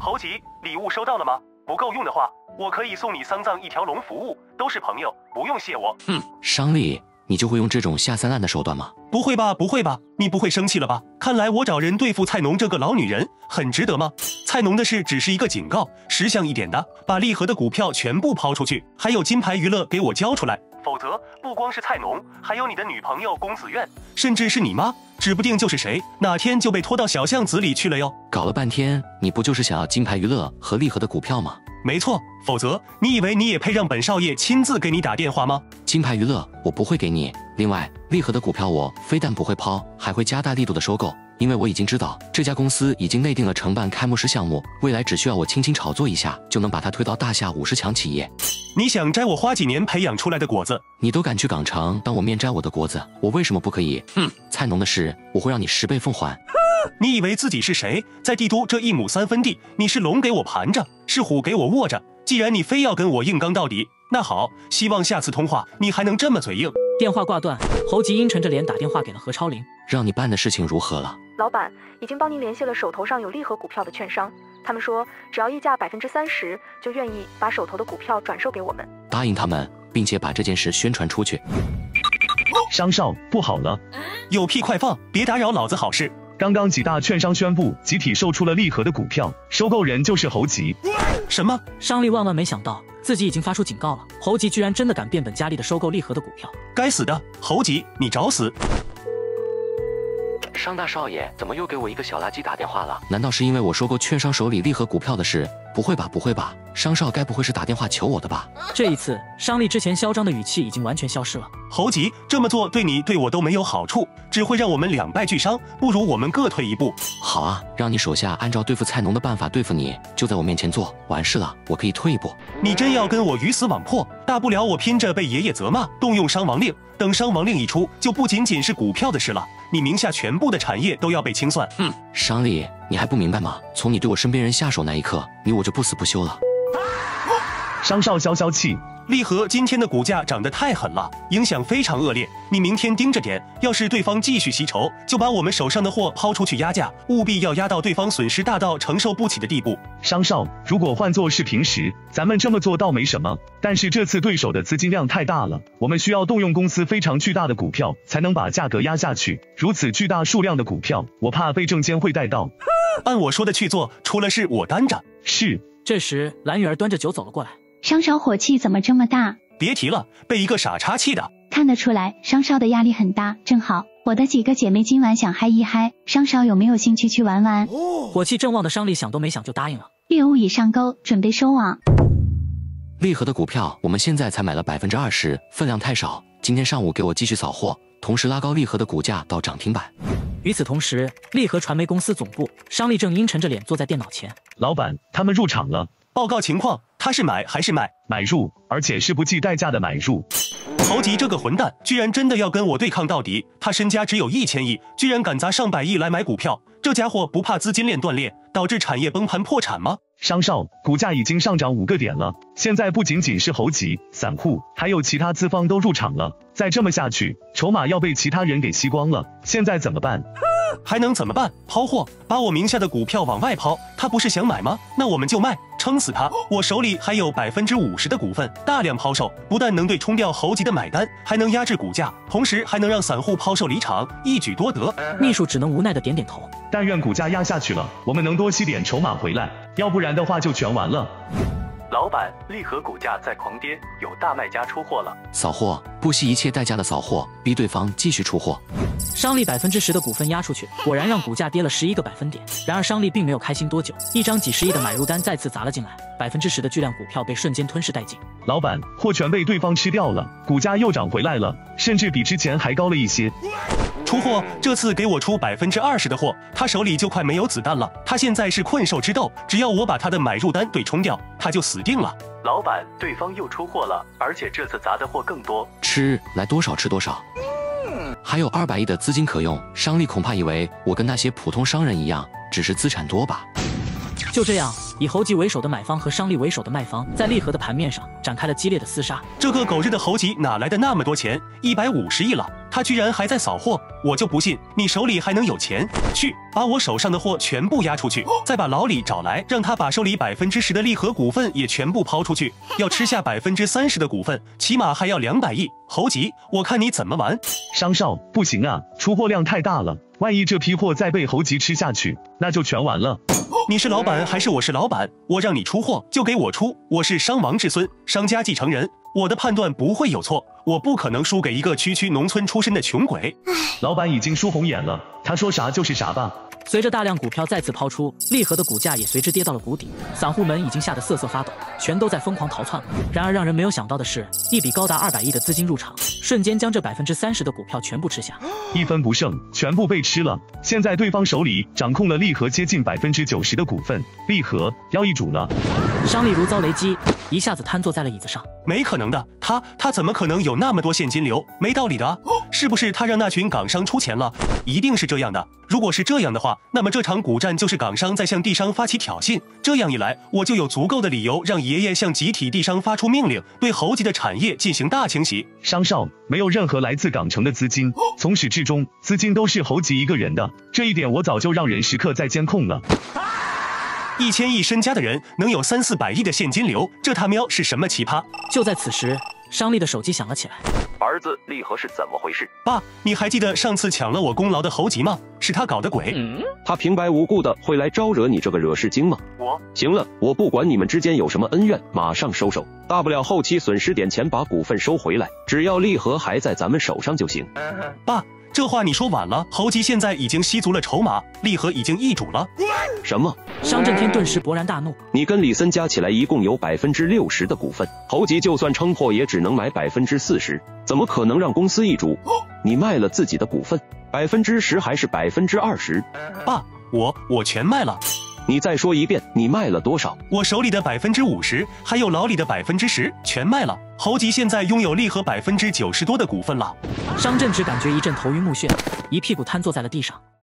侯吉，礼物收到了吗？不够用的话，我可以送你丧葬一条龙服务，都是朋友，不用谢我。哼，商丽，你就会用这种下三滥的手段吗？不会吧，不会吧，你不会生气了吧？看来我找人对付菜农这个老女人很值得吗？菜农的事只是一个警告，识相一点的，把利和的股票全部抛出去，还有金牌娱乐给我交出来，否则不光是菜农，还有你的女朋友公子苑，甚至是你妈，指不定就是谁，哪天就被拖到小巷子里去了哟。搞了半天，你不就是想要金牌娱乐和利和的股票吗？没错，否则你以为你也配让本少爷亲自给你打电话吗？金牌娱乐我不会给你。另外，利和的股票我非但不会抛，还会加大力度的收购，因为我已经知道这家公司已经内定了承办开幕式项目，未来只需要我轻轻炒作一下，就能把它推到大夏五十强企业。你想摘我花几年培养出来的果子？你都敢去港城当我面摘我的果子，我为什么不可以？哼，菜农的事我会让你十倍奉还。你以为自己是谁？在帝都这一亩三分地，你是龙给我盘着，是虎给我握着。既然你非要跟我硬刚到底，那好，希望下次通话你还能这么嘴硬。电话挂断，侯吉阴沉着脸打电话给了何超林，让你办的事情如何了？老板已经帮您联系了手头上有利和股票的券商，他们说只要溢价百分之三十，就愿意把手头的股票转售给我们。答应他们，并且把这件事宣传出去。商少，不好了！有屁快放，别打扰老子好事。刚刚几大券商宣布集体售出了利和的股票，收购人就是侯吉。什么？商利万万没想到，自己已经发出警告了，侯吉居然真的敢变本加厉的收购利和的股票。该死的，侯吉，你找死！商大少爷怎么又给我一个小垃圾打电话了？难道是因为我说过券商手里利和股票的事？不会吧，不会吧，商少该不会是打电话求我的吧？这一次，商利之前嚣张的语气已经完全消失了。侯吉这么做对你对我都没有好处，只会让我们两败俱伤。不如我们各退一步。好啊，让你手下按照对付菜农的办法对付你，就在我面前做。完事了，我可以退一步。你真要跟我鱼死网破？大不了我拼着被爷爷责骂，动用伤亡令。等伤亡令一出，就不仅仅是股票的事了，你名下全部的产业都要被清算。哼，商丽，你还不明白吗？从你对我身边人下手那一刻，你我就不死不休了。商少消消气，利和今天的股价涨得太狠了，影响非常恶劣。你明天盯着点，要是对方继续吸筹，就把我们手上的货抛出去压价，务必要压到对方损失大到承受不起的地步。商少，如果换作是平时，咱们这么做倒没什么，但是这次对手的资金量太大了，我们需要动用公司非常巨大的股票，才能把价格压下去。如此巨大数量的股票，我怕被证监会带到。按我说的去做，出了事我担着。是。这时，蓝雨儿端着酒走了过来。商少火气怎么这么大？别提了，被一个傻叉气的。看得出来，商少的压力很大。正好，我的几个姐妹今晚想嗨一嗨，商少有没有兴趣去玩玩？火气正旺的商丽想都没想就答应了。猎物已上钩，准备收网。利和的股票，我们现在才买了百分之二十，分量太少。今天上午给我继续扫货，同时拉高利和的股价到涨停板。与此同时，利和传媒公司总部，商丽正阴沉着脸坐在电脑前。老板，他们入场了。报告情况，他是买还是卖？买入，而且是不计代价的买入。侯吉这个混蛋，居然真的要跟我对抗到底！他身家只有一千亿，居然敢砸上百亿来买股票，这家伙不怕资金链断裂，导致产业崩盘破产吗？商少，股价已经上涨五个点了，现在不仅仅是侯吉、散户，还有其他资方都入场了。再这么下去，筹码要被其他人给吸光了。现在怎么办？还能怎么办？抛货，把我名下的股票往外抛。他不是想买吗？那我们就卖，撑死他！我手里还有百分之五十的股份，大量抛售，不但能对冲掉猴急的买单，还能压制股价，同时还能让散户抛售离场，一举多得。秘书只能无奈的点点头。但愿股价压下去了，我们能多吸点筹码回来，要不然的话就全完了。老板，利和股价在狂跌，有大卖家出货了。扫货，不惜一切代价的扫货，逼对方继续出货。商利百分之十的股份压出去，果然让股价跌了十一个百分点。然而商利并没有开心多久，一张几十亿的买入单再次砸了进来，百分之十的巨量股票被瞬间吞噬殆尽。老板，货全被对方吃掉了，股价又涨回来了，甚至比之前还高了一些。出货，这次给我出百分之二十的货，他手里就快没有子弹了。他现在是困兽之斗，只要我把他的买入单对冲掉，他就死定了。老板，对方又出货了，而且这次砸的货更多。吃来多少吃多少，还有二百亿的资金可用。商利恐怕以为我跟那些普通商人一样，只是资产多吧。就这样，以侯吉为首的买方和商利为首的卖方，在利和的盘面上展开了激烈的厮杀。这个狗日的侯吉哪来的那么多钱？一百五十亿了，他居然还在扫货，我就不信你手里还能有钱。去，把我手上的货全部押出去，再把老李找来，让他把手里百分之十的利和股份也全部抛出去。要吃下百分之三十的股份，起码还要两百亿。猴急，我看你怎么玩。商少，不行啊，出货量太大了，万一这批货再被猴急吃下去，那就全完了。你是老板还是我是老板？我让你出货就给我出，我是商王之孙，商家继承人，我的判断不会有错，我不可能输给一个区区农村出身的穷鬼。老板已经输红眼了，他说啥就是啥吧。随着大量股票再次抛出，利和的股价也随之跌到了谷底，散户们已经吓得瑟瑟发抖，全都在疯狂逃窜。然而让人没有想到的是，一笔高达二百亿的资金入场，瞬间将这百分之三十的股票全部吃下，一分不剩，全部被吃了。现在对方手里掌控了利和接近百分之九十的股份，利和要易主了。商利如遭雷击，一下子瘫坐在了椅子上。没可能的，他他怎么可能有那么多现金流？没道理的啊！是不是他让那群港商出钱了？一定是这样的。如果是这样的话，那么这场股战就是港商在向地商发起挑衅。这样一来，我就有足够的理由让爷爷向集体地商发出命令，对侯吉的产业进行大清洗。商少，没有任何来自港城的资金，从始至终资金都是侯吉一个人的，这一点我早就让人时刻在监控了。一千亿身家的人能有三四百亿的现金流，这他喵是什么奇葩？就在此时，商丽的手机响了起来。儿子，利和是怎么回事？爸，你还记得上次抢了我功劳的猴吉吗？是他搞的鬼。他平白无故的会来招惹你这个惹事精吗？我行了，我不管你们之间有什么恩怨，马上收手，大不了后期损失点钱把股份收回来，只要利和还在咱们手上就行。爸，这话你说晚了。猴吉现在已经吸足了筹码，利和已经易主了。什么？商震天顿时勃然大怒。你跟李森加起来一共有百分之六十的股份，侯吉就算撑破也只能买百分之四十，怎么可能让公司易主？你卖了自己的股份，百分之十还是百分之二十？爸，我我全卖了。你再说一遍，你卖了多少？我手里的百分之五十，还有老李的百分之十，全卖了。侯吉现在拥有利和百分之九十多的股份了。商震只感觉一阵头晕目眩，一屁股瘫坐在了地上。